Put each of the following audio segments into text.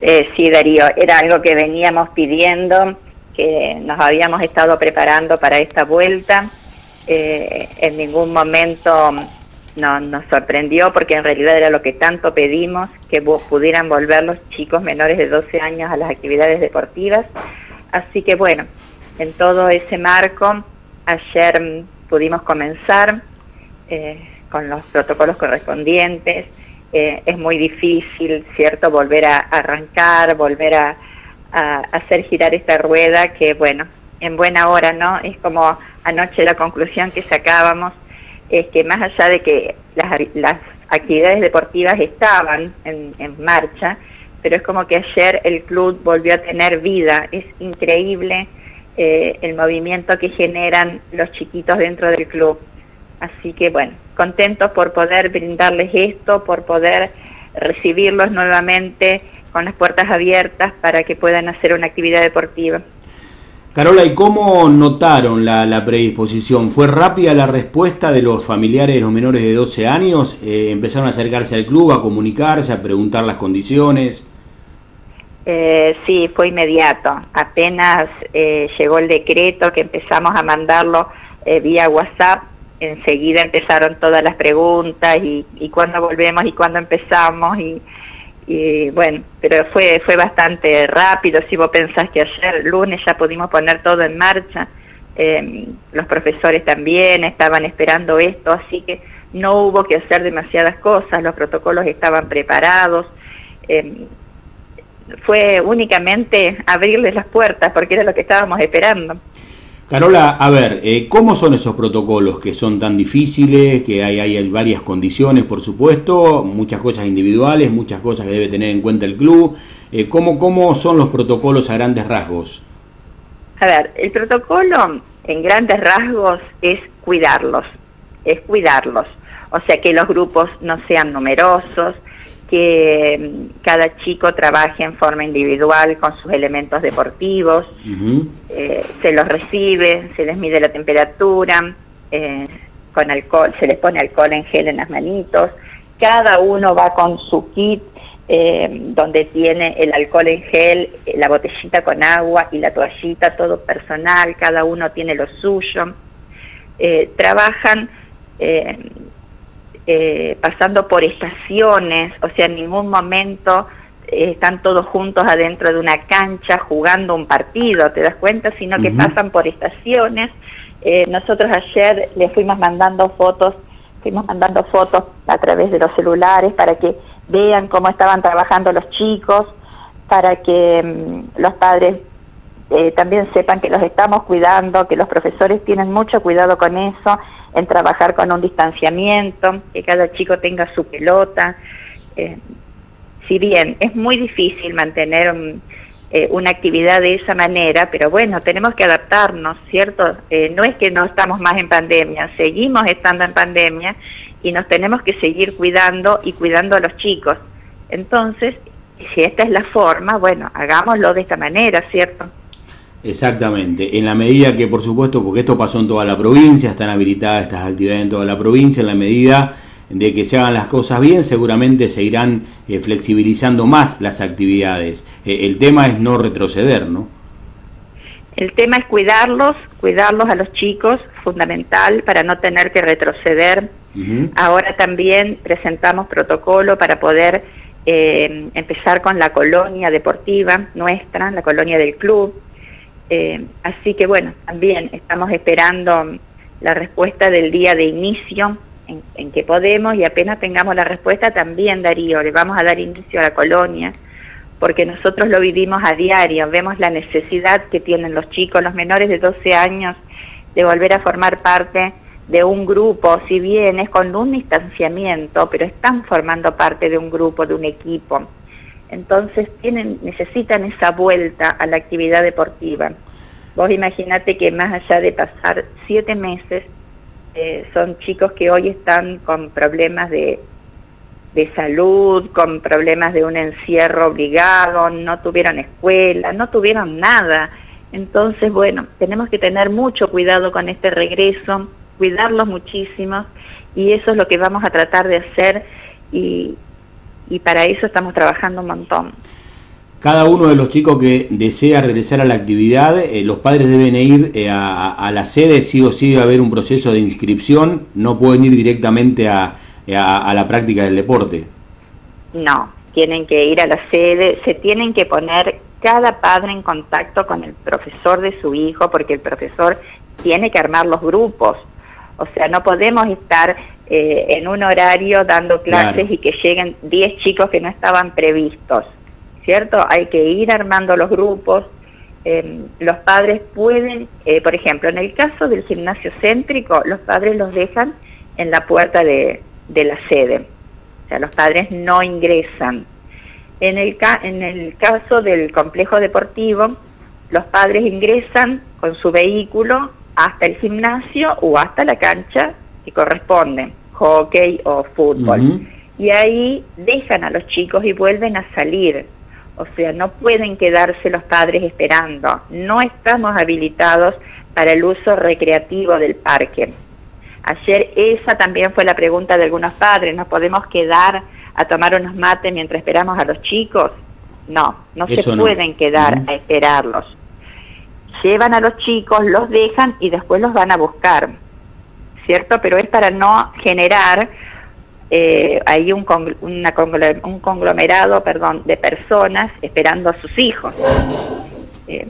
Eh, sí, Darío, era algo que veníamos pidiendo, que nos habíamos estado preparando para esta vuelta. Eh, en ningún momento no, nos sorprendió porque en realidad era lo que tanto pedimos, que pudieran volver los chicos menores de 12 años a las actividades deportivas. Así que bueno, en todo ese marco, ayer pudimos comenzar eh, con los protocolos correspondientes. Eh, es muy difícil, ¿cierto?, volver a arrancar, volver a, hacer girar esta rueda que, bueno, en buena hora, ¿no? Es como anoche la conclusión que sacábamos, es que más allá de que las, actividades deportivas estaban en, marcha, pero es como que ayer el club volvió a tener vida, es increíble eh, el movimiento que generan los chiquitos dentro del club. Así que bueno, contentos por poder brindarles esto, por poder recibirlos nuevamente con las puertas abiertas para que puedan hacer una actividad deportiva. Carola, ¿y cómo notaron la, predisposición? ¿Fue rápida la respuesta de los familiares de los menores de 12 años? Eh, ¿Empezaron a acercarse al club, a comunicarse, a preguntar las condiciones? Eh, sí, fue inmediato. Apenas eh, llegó el decreto que empezamos a mandarlo eh, vía WhatsApp, enseguida empezaron todas las preguntas y, y cuándo volvemos y cuándo empezamos y, y bueno, pero fue fue bastante rápido. Si vos pensás que ayer lunes ya pudimos poner todo en marcha, eh, los profesores también estaban esperando esto, así que no hubo que hacer demasiadas cosas, los protocolos estaban preparados. Eh, fue únicamente abrirles las puertas porque era lo que estábamos esperando. Carola, a ver, eh, ¿cómo son esos protocolos que son tan difíciles, que hay, hay varias condiciones, por supuesto, muchas cosas individuales, muchas cosas que debe tener en cuenta el club? Eh, ¿cómo, ¿Cómo son los protocolos a grandes rasgos? A ver, el protocolo en grandes rasgos es cuidarlos, es cuidarlos. O sea, que los grupos no sean numerosos, que mm, cada chico trabaje en forma individual con sus elementos deportivos, eh, se los recibe, se les mide la temperatura, eh, con alcohol, se les pone alcohol en gel en las manitos, cada uno va con su kit eh, donde tiene el alcohol en gel, la botellita con agua y la toallita, todo personal, cada uno tiene lo suyo. trabajan eh, pasando por estaciones, o sea, en ningún momento eh, están todos juntos adentro de una cancha jugando un partido, ¿te das cuenta? Sino que pasan por estaciones. Eh, nosotros ayer les fuimos mandando fotos, fuimos mandando fotos a través de los celulares para que vean cómo estaban trabajando los chicos, para que mm, los padres también sepan que los estamos cuidando, que los profesores tienen mucho cuidado con eso en trabajar con un distanciamiento, que cada chico tenga su pelota. Eh, si bien es muy difícil mantener eh, una actividad de esa manera, pero bueno, tenemos que adaptarnos, ¿cierto? Eh, no es que no estamos más en pandemia, seguimos estando en pandemia y nos tenemos que seguir cuidando y cuidando a los chicos. Entonces, si esta es la forma, bueno, hagámoslo de esta manera, ¿cierto? Exactamente, en la medida que por supuesto, porque esto pasó en toda la provincia, están habilitadas estas actividades en toda la provincia, en la medida de que se hagan las cosas bien, seguramente se irán eh, flexibilizando más las actividades. Eh, el tema es no retroceder, ¿no? El tema es cuidarlos, cuidarlos a los chicos, fundamental para no tener que retroceder. Ahora también presentamos protocolo para poder eh, empezar con la colonia deportiva nuestra, la colonia del club eh, así que bueno, también estamos esperando la respuesta del día de inicio en, que podemos y apenas tengamos la respuesta también Darío, le vamos a dar inicio a la colonia porque nosotros lo vivimos a diario, vemos la necesidad que tienen los chicos, los menores de 12 años, de volver a formar parte de un grupo, si bien es con un distanciamiento, pero están formando parte de un grupo, de un equipo. Entonces tienen, necesitan esa vuelta a la actividad deportiva. Vos imaginate que más allá de pasar siete meses, eh, son chicos que hoy están con problemas de, de salud, con problemas de un encierro obligado, no tuvieron escuela, no tuvieron nada. Entonces, bueno, tenemos que tener mucho cuidado con este regreso, cuidarlos muchísimo y eso es lo que vamos a tratar de hacer y, y para eso estamos trabajando un montón. Cada uno de los chicos que desea regresar a la actividad, eh, los padres deben ir eh, a, la sede, sí o sí debe haber un proceso de inscripción, no pueden ir directamente a, a, la práctica del deporte. No, tienen que ir a la sede, se tienen que poner cada padre en contacto con el profesor de su hijo, porque el profesor tiene que armar los grupos. O sea, no podemos estar eh, en un horario dando clases y que lleguen 10 chicos que no estaban previstos ¿cierto? Hay que ir armando los grupos. Eh, los padres pueden, eh, por ejemplo, en el caso del gimnasio céntrico, los padres los dejan en la puerta de, la sede. O sea, los padres no ingresan. En el, en el caso del complejo deportivo, los padres ingresan con su vehículo hasta el gimnasio o hasta la cancha que corresponde, hockey o fútbol. Y ahí dejan a los chicos y vuelven a salir. O sea, no pueden quedarse los padres esperando. No estamos habilitados para el uso recreativo del parque. Ayer esa también fue la pregunta de algunos padres. ¿Nos podemos quedar a tomar unos mates mientras esperamos a los chicos? No, no se pueden quedar a esperarlos. Llevan a los chicos, los dejan y después los van a buscar. ¿Cierto? Pero es para no generar eh, hay un, un conglomerado perdón, de personas esperando a sus hijos. Eh,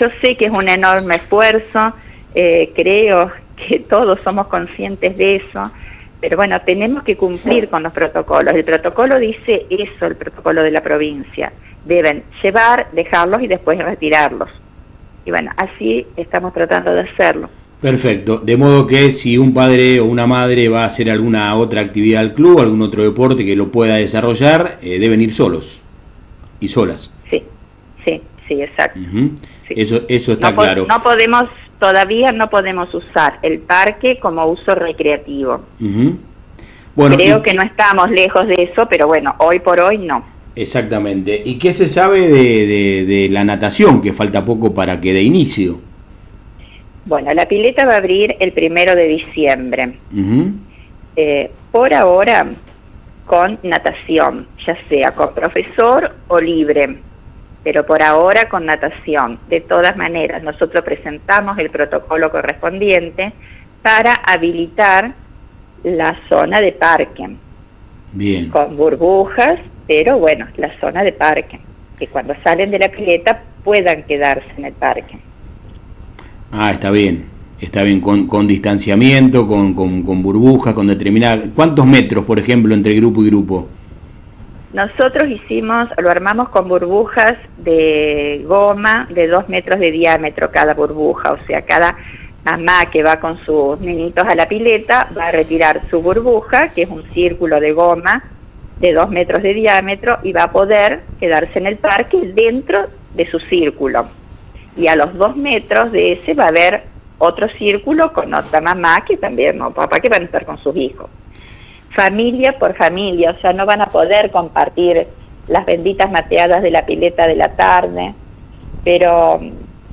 yo sé que es un enorme esfuerzo, eh, creo que todos somos conscientes de eso, pero bueno, tenemos que cumplir con los protocolos. El protocolo dice eso, el protocolo de la provincia. Deben llevar, dejarlos y después retirarlos. Y bueno, así estamos tratando de hacerlo. Perfecto, de modo que si un padre o una madre va a hacer alguna otra actividad al club, algún otro deporte que lo pueda desarrollar, eh, deben ir solos y solas. Sí, sí, sí, exacto. Eso, eso está claro. No podemos, todavía no podemos usar el parque como uso recreativo. bueno, Creo que no estamos lejos de eso, pero bueno, hoy por hoy no. Exactamente. ¿Y qué se sabe de, de la natación, que falta poco para que dé inicio? Bueno, la pileta va a abrir el primero de diciembre. Eh, por ahora, con natación, ya sea con profesor o libre, pero por ahora con natación. De todas maneras, nosotros presentamos el protocolo correspondiente para habilitar la zona de parque. Bien. Con burbujas, pero bueno, la zona de parque. Que cuando salen de la pileta puedan quedarse en el parque. Ah, está bien, está bien, con, con distanciamiento, con, con, burbujas, con determinada... ¿Cuántos metros, por ejemplo, entre grupo y grupo? Nosotros hicimos, lo armamos con burbujas de goma de dos metros de diámetro cada burbuja, o sea, cada mamá que va con sus niñitos a la pileta va a retirar su burbuja, que es un círculo de goma de dos metros de diámetro, y va a poder quedarse en el parque dentro de su círculo y a los dos metros de ese va a haber otro círculo con otra mamá que también, o papá que van a estar con sus hijos. Familia por familia, o sea, no van a poder compartir las benditas mateadas de la pileta de la tarde, pero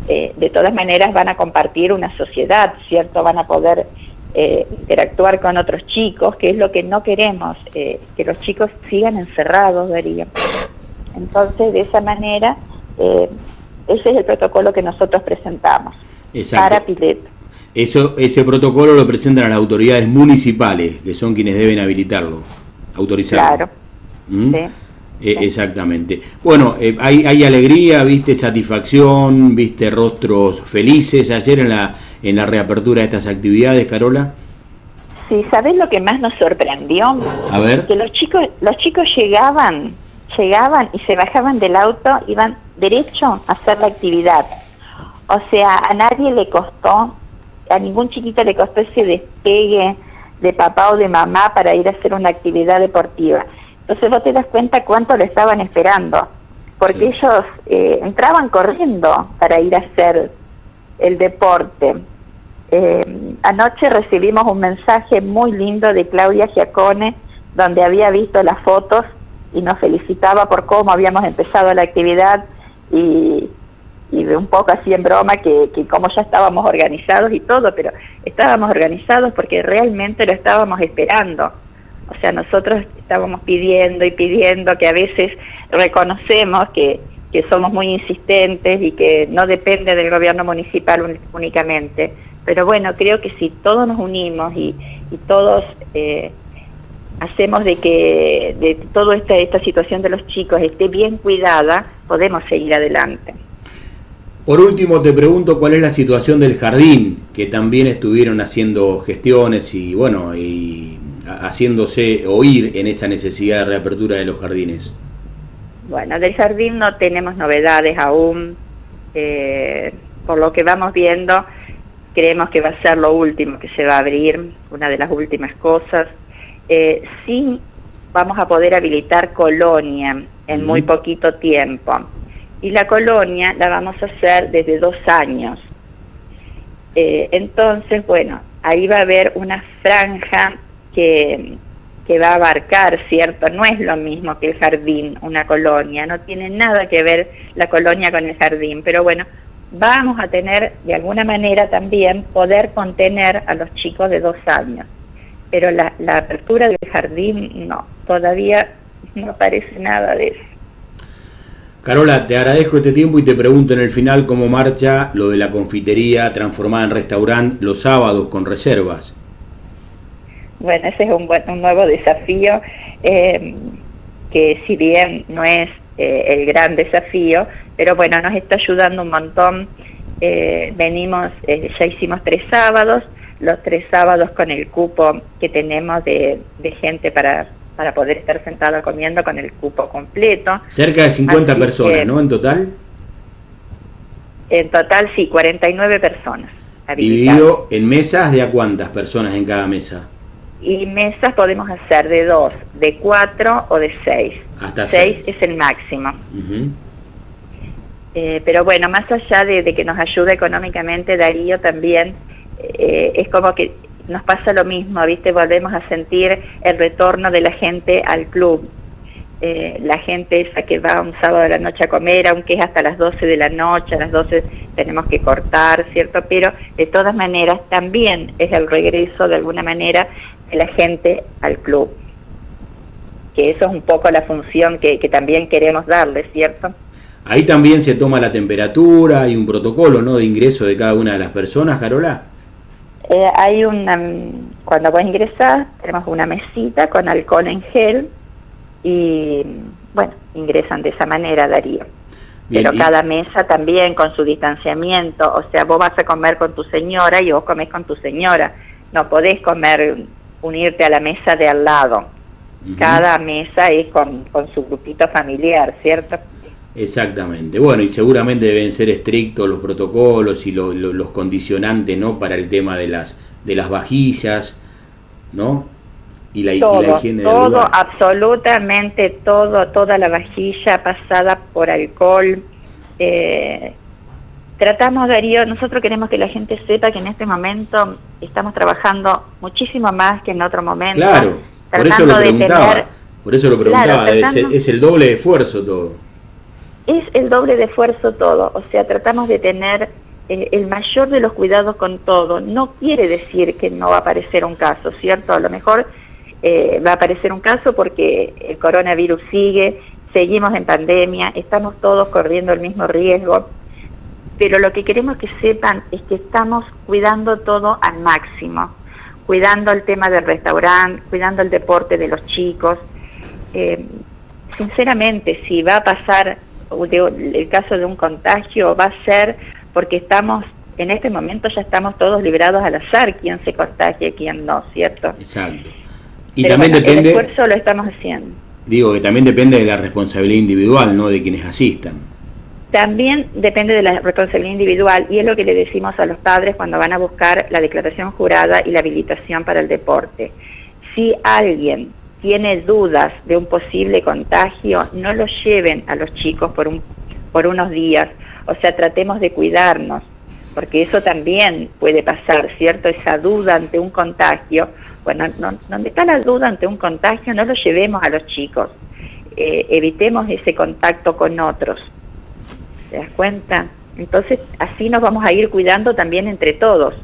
eh, de todas maneras van a compartir una sociedad, ¿cierto? Van a poder eh, interactuar con otros chicos, que es lo que no queremos, eh, que los chicos sigan encerrados, Darío. Entonces, de esa manera, ese es el protocolo que nosotros presentamos para pileta. Eso, ese protocolo lo presentan a las autoridades municipales, que son quienes deben habilitarlo, autorizarlo. Claro. ¿Mm? Eh, exactamente. Bueno, eh, hay, hay, alegría, viste satisfacción, viste rostros felices ayer en la, en la reapertura de estas actividades, Carola. Sí, ¿sabes lo que más nos sorprendió? A ver. Que los chicos, los chicos llegaban, llegaban y se bajaban del auto, iban derecho a hacer la actividad. O sea, a nadie le costó, a ningún chiquito le costó ese despegue de papá o de mamá para ir a hacer una actividad deportiva. Entonces vos te das cuenta cuánto lo estaban esperando, porque ellos eh, entraban corriendo para ir a hacer el deporte. Eh, anoche recibimos un mensaje muy lindo de Claudia Giacone, donde había visto las fotos y nos felicitaba por cómo habíamos empezado la actividad y, y de un poco así en broma que, que como ya estábamos organizados y todo, pero estábamos organizados porque realmente lo estábamos esperando. O sea, nosotros estábamos pidiendo y pidiendo que a veces reconocemos que, que somos muy insistentes y que no depende del gobierno municipal únicamente. Pero bueno, creo que si todos nos unimos y, y todos eh, hacemos de que de toda esta, esta situación de los chicos esté bien cuidada, podemos seguir adelante. Por último, te pregunto cuál es la situación del jardín, que también estuvieron haciendo gestiones y bueno, y haciéndose oír en esa necesidad de reapertura de los jardines. Bueno, del jardín no tenemos novedades aún. Eh, por lo que vamos viendo, creemos que va a ser lo último que se va a abrir, una de las últimas cosas. Eh, sí vamos a poder habilitar colonia en muy poquito tiempo. Y la colonia la vamos a hacer desde dos años. Eh, entonces, bueno, ahí va a haber una franja que, que va a abarcar, ¿cierto? No es lo mismo que el jardín, una colonia, no tiene nada que ver la colonia con el jardín, pero bueno, vamos a tener de alguna manera también poder contener a los chicos de dos años. Pero la, la apertura del jardín no, todavía no aparece nada de eso. Carola, te agradezco este tiempo y te pregunto en el final cómo marcha lo de la confitería transformada en restaurante los sábados con reservas. Bueno, ese es un, un nuevo desafío eh, que si bien no es eh, el gran desafío, pero bueno, nos está ayudando un montón. Eh, venimos, eh, ya hicimos tres sábados, los tres sábados con el cupo que tenemos de, gente para, para poder estar sentado comiendo con el cupo completo. Cerca de 50 personas, ¿no? En total. En total, sí, 49 personas. Dividido en mesas, ¿de a cuántas personas en cada mesa? Y mesas podemos hacer de dos, de cuatro o de seis. Hasta seis, es el máximo. eh, pero bueno, más allá de, que nos ayude económicamente, Darío también eh, es como que nos pasa lo mismo, ¿viste? Volvemos a sentir el retorno de la gente al club. Eh, la gente esa que va un sábado de la noche a comer, aunque es hasta las 12 de la noche, a las 12 tenemos que cortar, ¿cierto? Pero de todas maneras también es el regreso de alguna manera de la gente al club. Que eso es un poco la función que, también queremos darle, ¿cierto? Ahí también se toma la temperatura y un protocolo, ¿no? De ingreso de cada una de las personas, Carola. Eh, hay una, cuando vos ingresás, tenemos una mesita con alcohol en gel y, bueno, ingresan de esa manera, Darío. Pero cada mesa también con su distanciamiento, o sea, vos vas a comer con tu señora y vos comés con tu señora. No podés comer unirte a la mesa de al lado. Cada mesa es con, su grupito familiar, ¿cierto? Exactamente. Bueno, y seguramente deben ser estrictos los protocolos y los condicionantes, ¿no? Para el tema de las de las vajillas, ¿no? Y la, todo, higiene todo, absolutamente todo, toda la vajilla pasada por alcohol. Eh, Tratamos, Darío, nosotros queremos que la gente sepa que en este momento estamos trabajando muchísimo más que en otro momento. Claro, por eso lo preguntaba. por eso lo preguntaba, es, el, doble esfuerzo todo. Es el doble de esfuerzo todo, o sea, tratamos de tener eh, el mayor de los cuidados con todo. No quiere decir que no va a aparecer un caso, ¿cierto? A lo mejor eh, va a aparecer un caso porque el coronavirus sigue, seguimos en pandemia, estamos todos corriendo el mismo riesgo pero lo que queremos que sepan es que estamos cuidando todo al máximo, cuidando el tema del restaurante, cuidando el deporte de los chicos. Eh, sinceramente, si va a pasar el caso de un contagio, va a ser porque estamos, en este momento ya estamos todos librados al azar quién se contagia y quién no, ¿cierto? Exacto. Y también depende... El esfuerzo lo estamos haciendo. Digo que también depende de la responsabilidad individual, ¿no? De quienes asistan. También depende de la responsabilidad individual y es lo que le decimos a los padres cuando van a buscar la declaración jurada y la habilitación para el deporte. Si alguien tiene dudas de un posible contagio, no lo lleven a los chicos por, un, por unos días. O sea, tratemos de cuidarnos, porque eso también puede pasar, ¿cierto? Esa duda ante un contagio. Bueno, no, donde está la duda ante un contagio, no lo llevemos a los chicos. Eh, evitemos ese contacto con otros. ¿Te das cuenta? Entonces, así nos vamos a ir cuidando también entre todos.